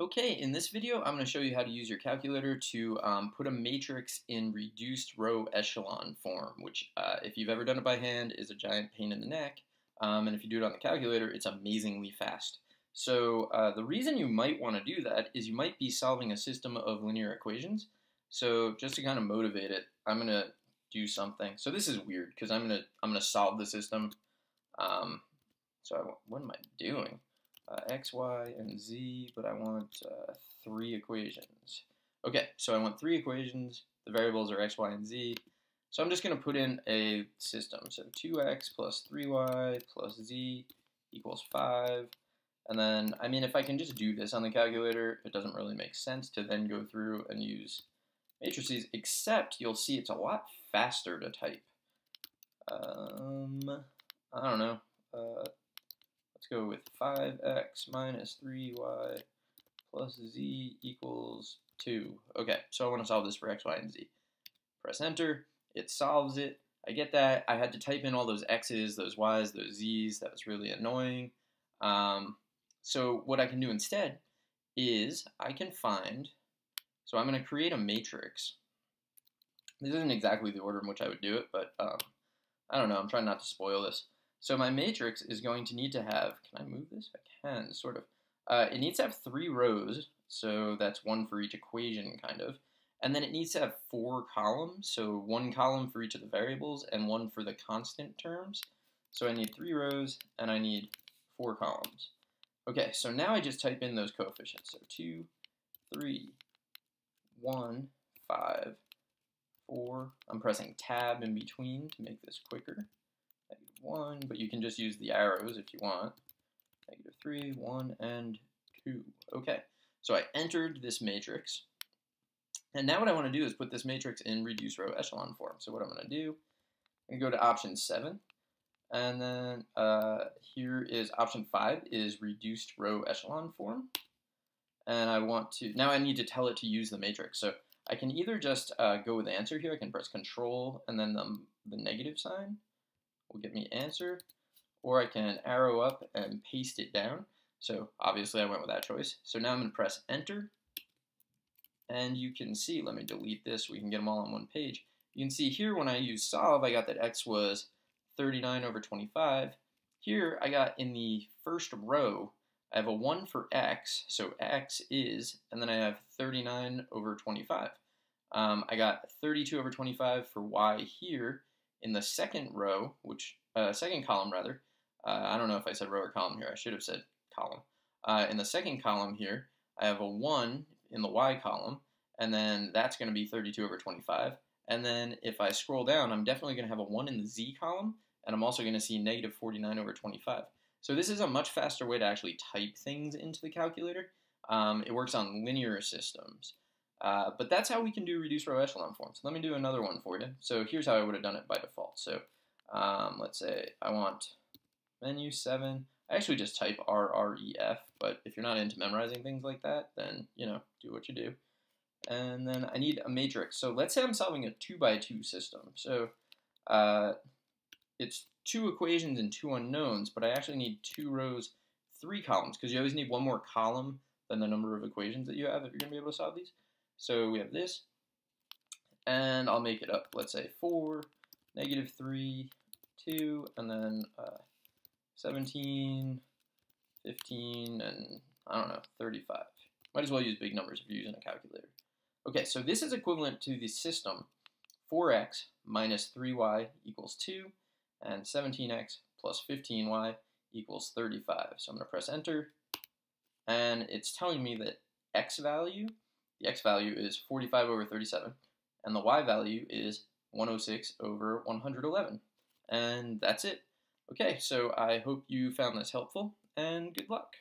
Okay, in this video, I'm going to show you how to use your calculator to um, put a matrix in reduced row echelon form, which, uh, if you've ever done it by hand, is a giant pain in the neck. Um, and if you do it on the calculator, it's amazingly fast. So uh, the reason you might want to do that is you might be solving a system of linear equations. So just to kind of motivate it, I'm going to do something. So this is weird because I'm going to I'm going to solve the system. Um, so I, what am I doing? Uh, x, y, and z, but I want uh, three equations. Okay, so I want three equations. The variables are x, y, and z. So I'm just going to put in a system. So 2x plus 3y plus z equals 5. And then, I mean, if I can just do this on the calculator, it doesn't really make sense to then go through and use matrices, except you'll see it's a lot faster to type. Um, I don't know. Uh, go with 5x minus 3y plus z equals 2. Okay, so I want to solve this for x, y, and z. Press enter. It solves it. I get that. I had to type in all those x's, those y's, those z's. That was really annoying. Um, so what I can do instead is I can find, so I'm going to create a matrix. This isn't exactly the order in which I would do it, but um, I don't know. I'm trying not to spoil this. So my matrix is going to need to have, can I move this? I can, sort of. Uh, it needs to have three rows, so that's one for each equation, kind of. And then it needs to have four columns, so one column for each of the variables and one for the constant terms. So I need three rows and I need four columns. Okay, so now I just type in those coefficients. So 2, 3, 1, 5, 4. I'm pressing tab in between to make this quicker. 1, but you can just use the arrows if you want. Negative 3, 1, and 2. Okay, so I entered this matrix. And now what I want to do is put this matrix in reduced row echelon form. So what I'm going to do, I'm going to go to option 7. And then uh, here is option 5 is reduced row echelon form. And I want to, now I need to tell it to use the matrix. So I can either just uh, go with the answer here. I can press control and then the, the negative sign will get me answer, or I can arrow up and paste it down. So obviously I went with that choice. So now I'm going to press enter, and you can see, let me delete this we can get them all on one page. You can see here when I use solve, I got that x was 39 over 25. Here I got in the first row, I have a 1 for x, so x is, and then I have 39 over 25. Um, I got 32 over 25 for y here, in the second row, which uh, second column rather, uh, I don't know if I said row or column here. I should have said column. Uh, in the second column here, I have a 1 in the y column, and then that's going to be 32 over 25. And then if I scroll down, I'm definitely going to have a 1 in the z column, and I'm also going to see negative 49 over 25. So this is a much faster way to actually type things into the calculator. Um, it works on linear systems. Uh, but that's how we can do reduced row echelon forms. Let me do another one for you. So here's how I would have done it by default. So um, let's say I want menu 7. I actually just type RREF, but if you're not into memorizing things like that, then, you know, do what you do. And then I need a matrix. So let's say I'm solving a 2 by 2 system. So uh, it's two equations and two unknowns, but I actually need two rows, three columns, because you always need one more column than the number of equations that you have if you're going to be able to solve these. So we have this, and I'll make it up. Let's say 4, negative 3, 2, and then uh, 17, 15, and I don't know, 35. Might as well use big numbers if you're using a calculator. Okay, so this is equivalent to the system 4x minus 3y equals 2, and 17x plus 15y equals 35. So I'm going to press enter, and it's telling me that x value the x value is 45 over 37, and the y value is 106 over 111. And that's it. Okay, so I hope you found this helpful, and good luck.